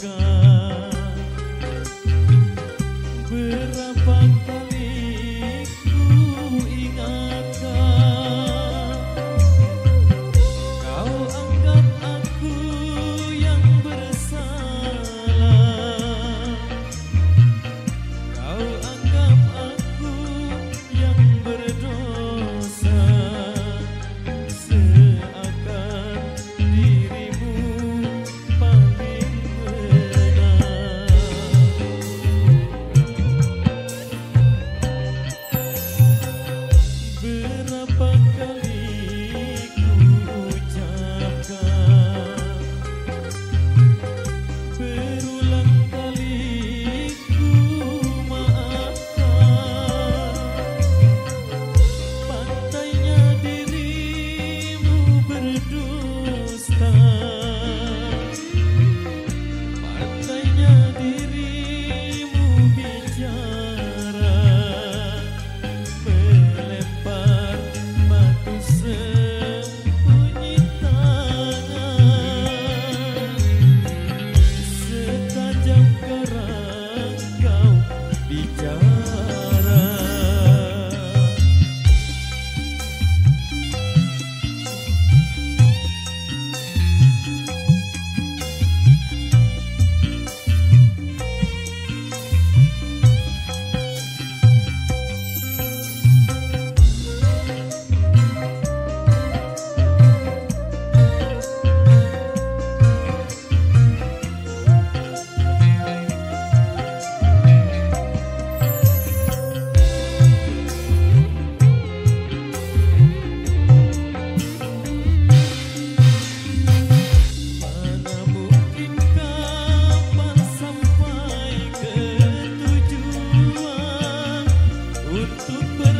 gun. Serra Pancalha untuk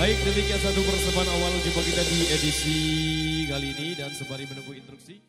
Baik demikian satu persembahan awal jumpa kita di edisi kali ini dan sembari menunggu instruksi.